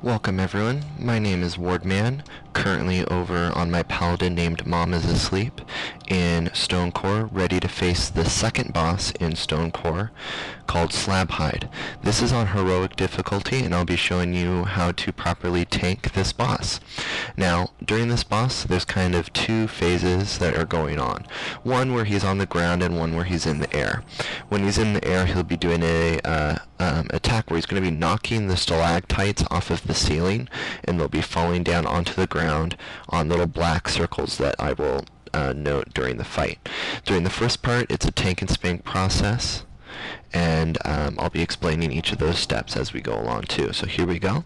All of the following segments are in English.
Welcome everyone, my name is Wardman, currently over on my paladin named Mom is Asleep in Stonecore, ready to face the second boss in Stonecore called Slabhide. This is on heroic difficulty and I'll be showing you how to properly tank this boss. Now, during this boss, there's kind of two phases that are going on. One where he's on the ground and one where he's in the air. When he's in the air, he'll be doing a uh, um, attack where he's going to be knocking the stalactites off of the ceiling and they'll be falling down onto the ground on little black circles that I will uh, note during the fight. During the first part, it's a tank and spank process and um, I'll be explaining each of those steps as we go along too. So here we go.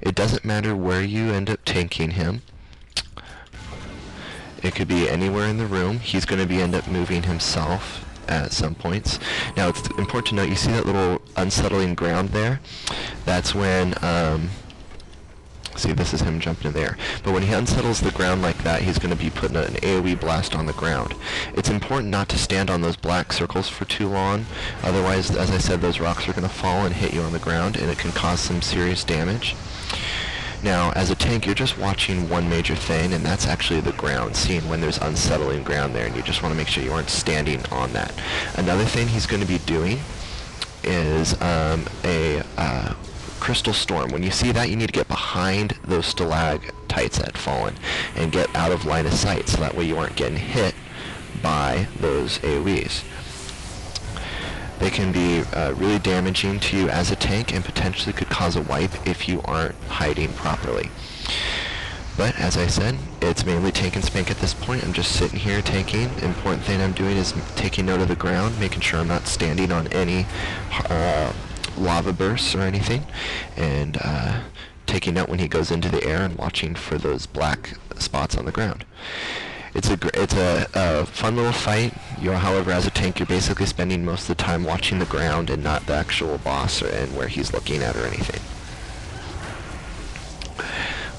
It doesn't matter where you end up tanking him. It could be anywhere in the room. He's going to be end up moving himself at some points. Now it's important to note, you see that little unsettling ground there? That's when um, See, this is him jumping in there. But when he unsettles the ground like that, he's going to be putting an AoE blast on the ground. It's important not to stand on those black circles for too long. Otherwise, as I said, those rocks are going to fall and hit you on the ground, and it can cause some serious damage. Now, as a tank, you're just watching one major thing, and that's actually the ground, seeing when there's unsettling ground there, and you just want to make sure you aren't standing on that. Another thing he's going to be doing is um, a uh, crystal storm. When you see that, you need to get behind those stalactites that have fallen and get out of line of sight so that way you aren't getting hit by those AoEs. They can be uh, really damaging to you as a tank and potentially could cause a wipe if you aren't hiding properly. But as I said, it's mainly tank and spank at this point. I'm just sitting here tanking. Important thing I'm doing is taking note of the ground, making sure I'm not standing on any uh, lava bursts or anything, and uh, taking note when he goes into the air and watching for those black spots on the ground. It's a it's a, a fun little fight. You, however, as a tank, you're basically spending most of the time watching the ground and not the actual boss or, and where he's looking at or anything.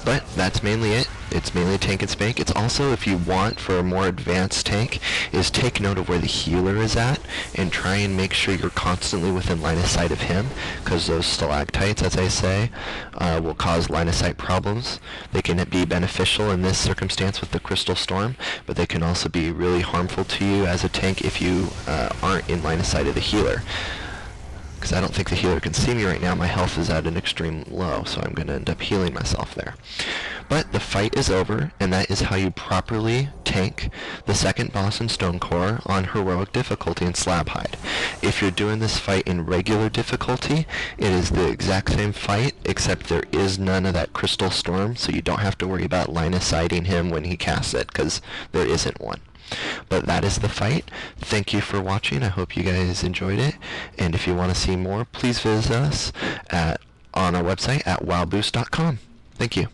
But that's mainly it. It's mainly tank and spank. It's also, if you want for a more advanced tank, is take note of where the healer is at and try and make sure you're constantly within line of sight of him because those stalactites, as I say, uh, will cause line of sight problems. They can be beneficial in this circumstance with the crystal storm, but they can also be really harmful to you as a tank if you uh, aren't in line of sight of the healer because I don't think the healer can see me right now. My health is at an extreme low, so I'm going to end up healing myself there. But the fight is over, and that is how you properly tank the second boss in Stonecore on heroic difficulty in Slabhide. If you're doing this fight in regular difficulty, it is the exact same fight, except there is none of that crystal storm, so you don't have to worry about line of sighting him when he casts it, because there isn't one. But that is the fight. Thank you for watching. I hope you guys enjoyed it. And if you want to see more, please visit us at on our website at wowboost.com. Thank you.